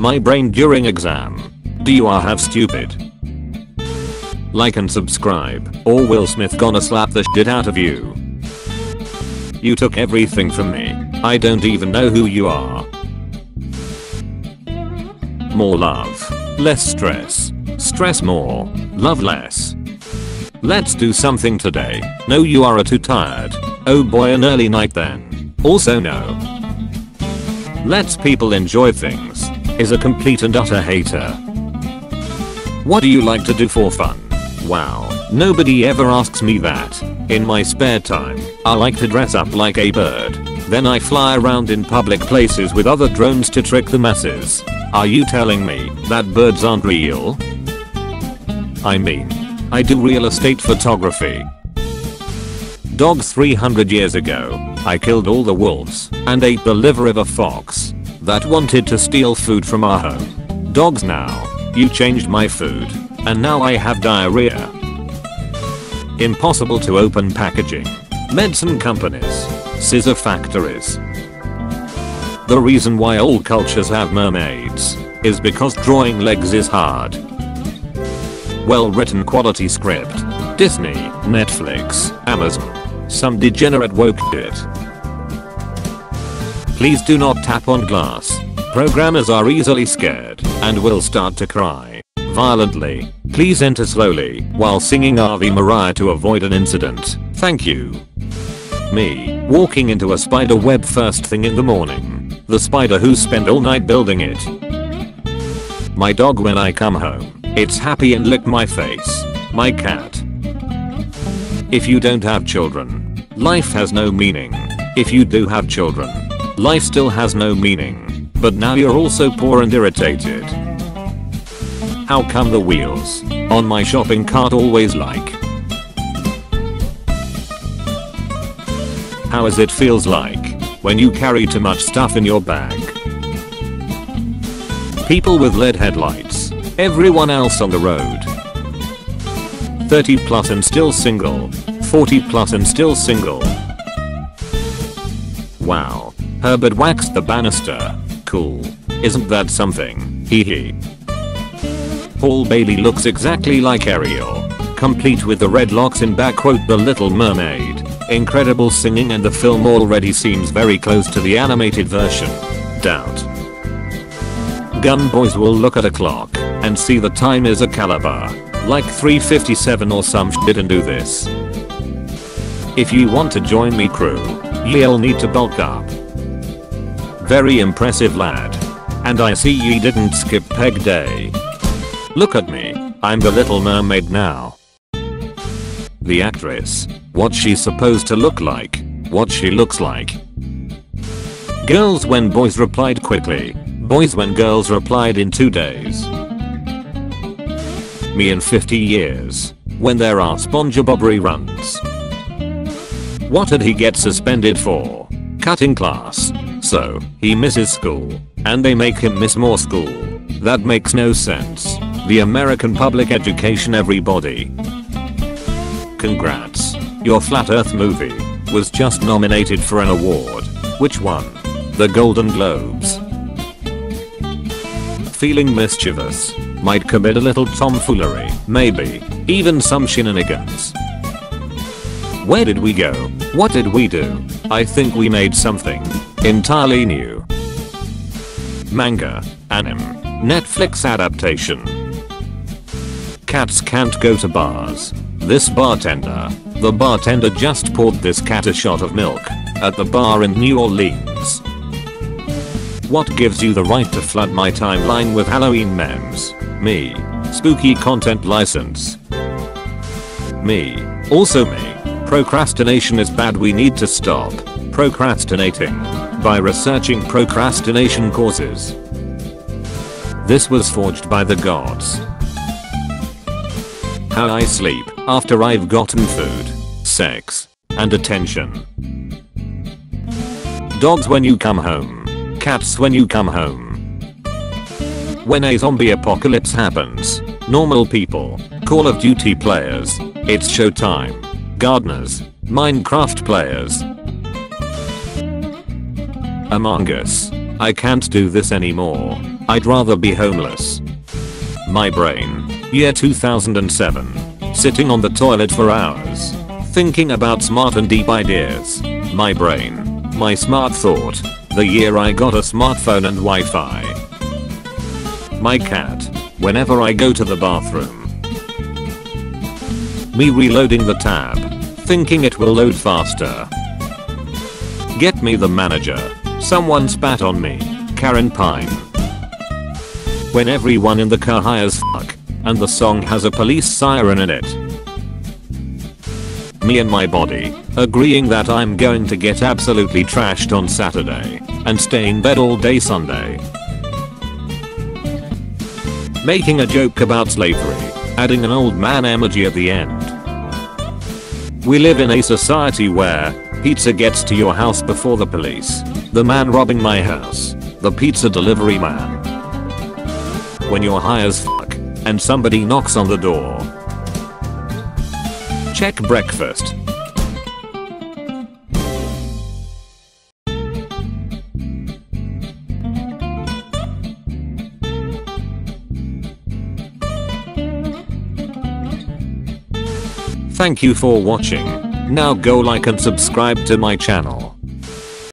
My brain during exam. Do you are have stupid? Like and subscribe or Will Smith gonna slap the shit out of you. You took everything from me. I don't even know who you are. More love. Less stress. Stress more. Love less. Let's do something today. No you are too tired. Oh boy an early night then. Also no. Let's people enjoy things. Is a complete and utter hater. What do you like to do for fun? Wow, nobody ever asks me that. In my spare time, I like to dress up like a bird. Then I fly around in public places with other drones to trick the masses. Are you telling me that birds aren't real? I mean, I do real estate photography. Dog 300 years ago, I killed all the wolves and ate the liver of a fox that wanted to steal food from our home. Dogs now, you changed my food, and now I have diarrhea. Impossible to open packaging. Medicine companies. Scissor factories. The reason why all cultures have mermaids is because drawing legs is hard. Well written quality script. Disney, Netflix, Amazon. Some degenerate woke it. Please do not tap on glass. Programmers are easily scared and will start to cry violently. Please enter slowly while singing Ave Maria to avoid an incident. Thank you. Me, walking into a spider web first thing in the morning. The spider who spent all night building it. My dog when I come home, it's happy and lick my face. My cat. If you don't have children, life has no meaning. If you do have children, life still has no meaning. But now you're also poor and irritated. How come the wheels on my shopping cart always like? How is it feels like when you carry too much stuff in your bag. People with LED headlights. Everyone else on the road. 30 plus and still single. 40 plus and still single. Wow. Herbert waxed the banister. Cool. Isn't that something? Hee hee. Paul Bailey looks exactly like Ariel. Complete with the red locks in back quote The Little Mermaid. Incredible singing and the film already seems very close to the animated version. Doubt. Gun boys will look at a clock and see the time is a caliber. Like 357 or some shit and do this. If you want to join me crew, you'll need to bulk up. Very impressive lad. And I see ye didn't skip peg day. Look at me, I'm the little mermaid now. The actress, what she's supposed to look like, what she looks like. Girls when boys replied quickly, boys when girls replied in 2 days. Me in 50 years, when there are SpongeBob reruns. What did he get suspended for? Cutting class. So, he misses school, and they make him miss more school. That makes no sense. The American public education everybody. Congrats. Your Flat Earth movie was just nominated for an award. Which one? The Golden Globes. Feeling mischievous. Might commit a little tomfoolery, maybe, even some shenanigans. Where did we go? What did we do? I think we made something entirely new. Manga, anime, Netflix adaptation. Cats can't go to bars. This bartender, the bartender just poured this cat a shot of milk at the bar in New Orleans. What gives you the right to flood my timeline with Halloween memes? Me. Spooky content license. Me. Also me. Procrastination is bad we need to stop procrastinating by researching procrastination causes. This was forged by the gods. How I sleep after I've gotten food, sex, and attention. Dogs when you come home. Cats when you come home. When a zombie apocalypse happens. Normal people. Call of Duty players. It's showtime. Gardeners. Minecraft players. Among Us. I can't do this anymore. I'd rather be homeless. My brain. Year 2007. Sitting on the toilet for hours. Thinking about smart and deep ideas. My brain. My smart thought. The year I got a smartphone and Wi-Fi. My cat. Whenever I go to the bathroom. Me reloading the tab. Thinking it will load faster. Get me the manager. Someone spat on me. Karen Pine. When everyone in the car hires fuck. And the song has a police siren in it. Me and my body. Agreeing that I'm going to get absolutely trashed on Saturday. And stay in bed all day Sunday. Making a joke about slavery. Adding an old man emoji at the end. We live in a society where pizza gets to your house before the police. The man robbing my house. The pizza delivery man. When you're high as fuck and somebody knocks on the door. Check breakfast. Thank you for watching. Now go like and subscribe to my channel.